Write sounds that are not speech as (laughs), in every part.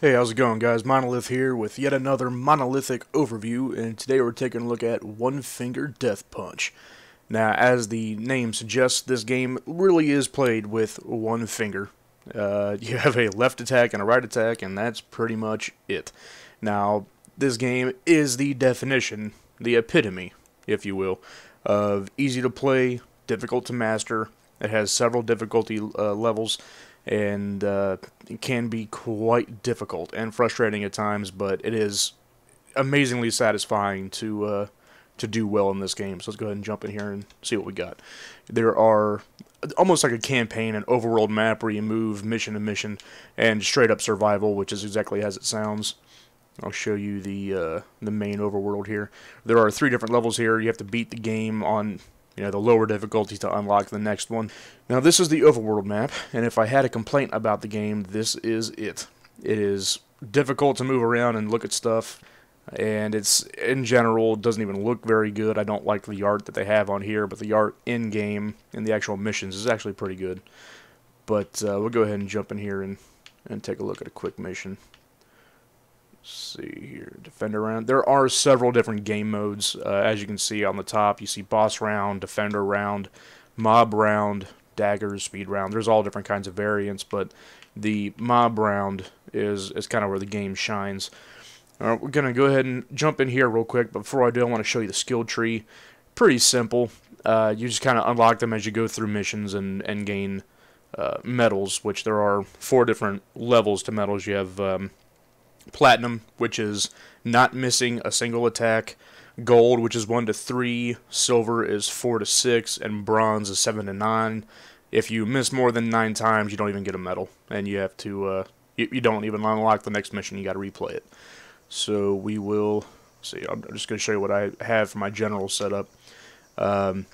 Hey, how's it going guys? Monolith here with yet another monolithic overview, and today we're taking a look at One Finger Death Punch. Now, as the name suggests, this game really is played with one finger. Uh, (laughs) you have a left attack and a right attack, and that's pretty much it. Now, this game is the definition, the epitome, if you will, of easy to play, difficult to master. It has several difficulty uh, levels, and uh, it can be quite difficult and frustrating at times, but it is amazingly satisfying to uh, to do well in this game. So let's go ahead and jump in here and see what we got. There are almost like a campaign, an overworld map where you move mission to mission, and straight up survival, which is exactly as it sounds. I'll show you the uh, the main overworld here. There are three different levels here. You have to beat the game on you know, the lower difficulty to unlock the next one. Now, this is the overworld map, and if I had a complaint about the game, this is it. It is difficult to move around and look at stuff, and it's, in general, doesn't even look very good. I don't like the art that they have on here, but the art in the actual missions is actually pretty good. But uh, we'll go ahead and jump in here and, and take a look at a quick mission see here, defender round. There are several different game modes. Uh, as you can see on the top, you see boss round, defender round, mob round, daggers, speed round. There's all different kinds of variants, but the mob round is, is kind of where the game shines. All right, we're going to go ahead and jump in here real quick. But before I do, I want to show you the skill tree. Pretty simple. Uh, you just kind of unlock them as you go through missions and, and gain uh, medals, which there are four different levels to medals. You have um, platinum, which is not missing a single attack, gold, which is 1 to 3, silver is 4 to 6, and bronze is 7 to 9. If you miss more than 9 times, you don't even get a medal, and you have to, uh, you, you don't even unlock the next mission, you got to replay it. So we will, see, I'm just going to show you what I have for my general setup. Um,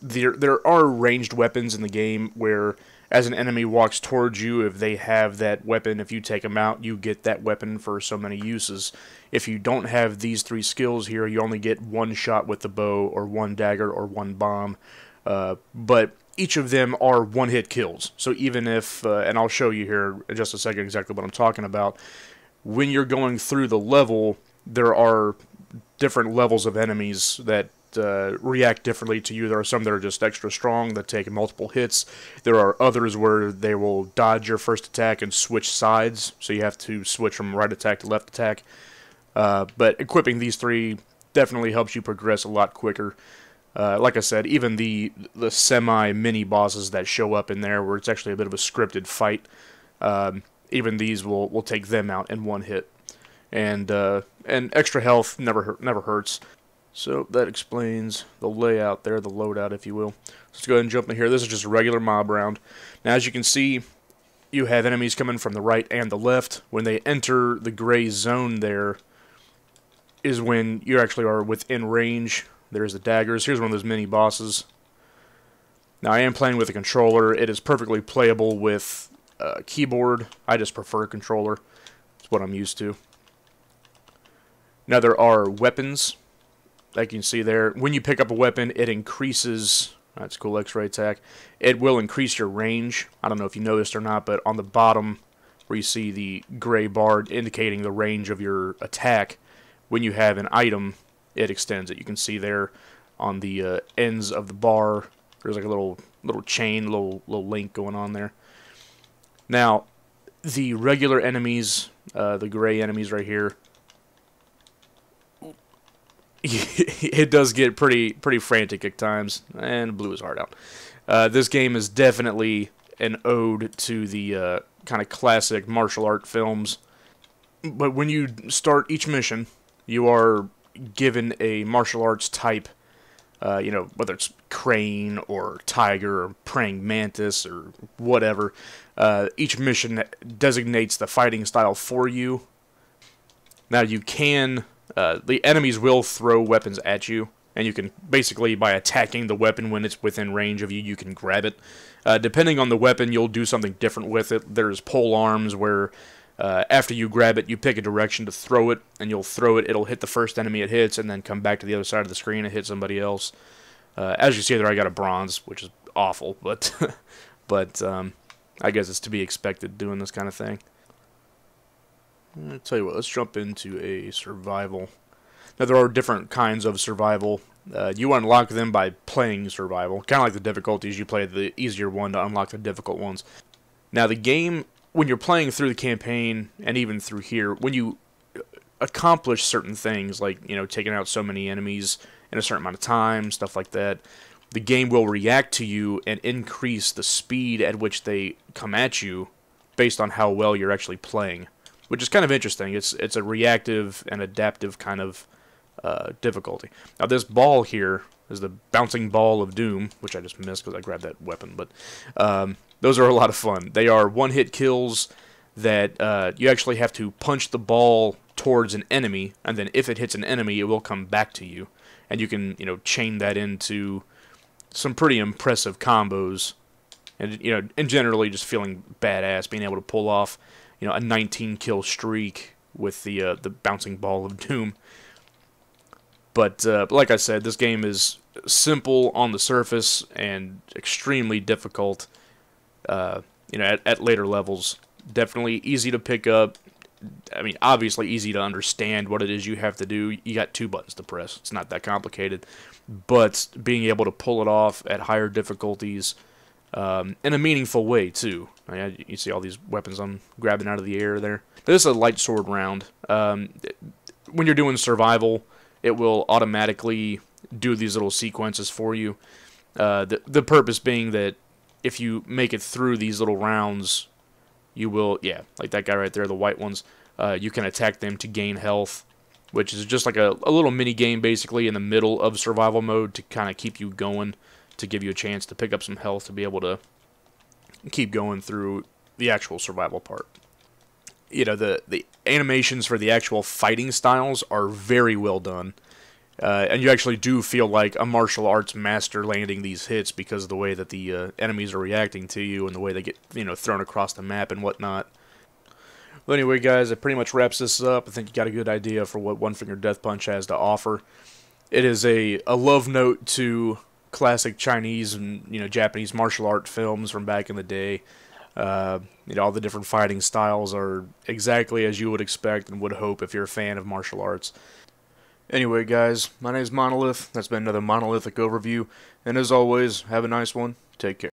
there, there are ranged weapons in the game where as an enemy walks towards you, if they have that weapon, if you take them out, you get that weapon for so many uses. If you don't have these three skills here, you only get one shot with the bow, or one dagger, or one bomb. Uh, but each of them are one-hit kills. So even if, uh, and I'll show you here in just a second exactly what I'm talking about, when you're going through the level, there are different levels of enemies that uh, react differently to you. There are some that are just extra strong that take multiple hits. There are others where they will dodge your first attack and switch sides, so you have to switch from right attack to left attack. Uh, but equipping these three definitely helps you progress a lot quicker. Uh, like I said, even the the semi mini bosses that show up in there, where it's actually a bit of a scripted fight, um, even these will will take them out in one hit. And uh, and extra health never never hurts. So that explains the layout there, the loadout, if you will. Let's go ahead and jump in here. This is just a regular mob round. Now, as you can see, you have enemies coming from the right and the left. When they enter the gray zone there is when you actually are within range. There's the daggers. Here's one of those mini bosses. Now, I am playing with a controller. It is perfectly playable with a keyboard. I just prefer a controller. It's what I'm used to. Now, there are weapons like you can see there, when you pick up a weapon, it increases. That's cool X-ray attack. It will increase your range. I don't know if you noticed or not, but on the bottom where you see the gray bar indicating the range of your attack, when you have an item, it extends it. You can see there on the uh, ends of the bar, there's like a little little chain, little little link going on there. Now, the regular enemies, uh, the gray enemies right here, (laughs) it does get pretty pretty frantic at times, and blew his heart out. Uh, this game is definitely an ode to the uh, kind of classic martial art films. But when you start each mission, you are given a martial arts type. Uh, you know, whether it's crane or tiger or praying mantis or whatever. Uh, each mission designates the fighting style for you. Now you can uh, the enemies will throw weapons at you, and you can basically, by attacking the weapon when it's within range of you, you can grab it. Uh, depending on the weapon, you'll do something different with it. There's pole arms where uh, after you grab it, you pick a direction to throw it, and you'll throw it. It'll hit the first enemy it hits, and then come back to the other side of the screen and hit somebody else. Uh, as you see there, I got a bronze, which is awful, but (laughs) but um, I guess it's to be expected doing this kind of thing. I'll tell you what, let's jump into a survival. Now, there are different kinds of survival. Uh, you unlock them by playing survival, kind of like the difficulties. You play the easier one to unlock the difficult ones. Now, the game, when you're playing through the campaign, and even through here, when you accomplish certain things, like, you know, taking out so many enemies in a certain amount of time, stuff like that, the game will react to you and increase the speed at which they come at you based on how well you're actually playing, which is kind of interesting. It's it's a reactive and adaptive kind of uh, difficulty. Now this ball here is the bouncing ball of doom, which I just missed because I grabbed that weapon, but um, those are a lot of fun. They are one-hit kills that uh, you actually have to punch the ball towards an enemy, and then if it hits an enemy, it will come back to you, and you can you know chain that into some pretty impressive combos and you know, and generally just feeling badass, being able to pull off, you know, a 19 kill streak with the uh, the bouncing ball of doom. But uh, like I said, this game is simple on the surface and extremely difficult. Uh, you know, at, at later levels, definitely easy to pick up. I mean, obviously easy to understand what it is you have to do. You got two buttons to press. It's not that complicated. But being able to pull it off at higher difficulties um, in a meaningful way too. I mean, you see all these weapons I'm grabbing out of the air there. This is a light sword round. Um, when you're doing survival, it will automatically do these little sequences for you. Uh, the the purpose being that if you make it through these little rounds, you will yeah like that guy right there, the white ones. Uh, you can attack them to gain health, which is just like a, a little mini game basically in the middle of survival mode to kind of keep you going to give you a chance to pick up some health to be able to keep going through the actual survival part. You know, the, the animations for the actual fighting styles are very well done. Uh, and you actually do feel like a martial arts master landing these hits because of the way that the uh, enemies are reacting to you and the way they get, you know, thrown across the map and whatnot. Well, anyway, guys, it pretty much wraps this up. I think you got a good idea for what One Finger Death Punch has to offer. It is a, a love note to classic Chinese and you know Japanese martial art films from back in the day. Uh, you know, all the different fighting styles are exactly as you would expect and would hope if you're a fan of martial arts. Anyway, guys, my name is Monolith. That's been another monolithic overview, and as always, have a nice one. Take care.